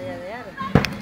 allá de Aro.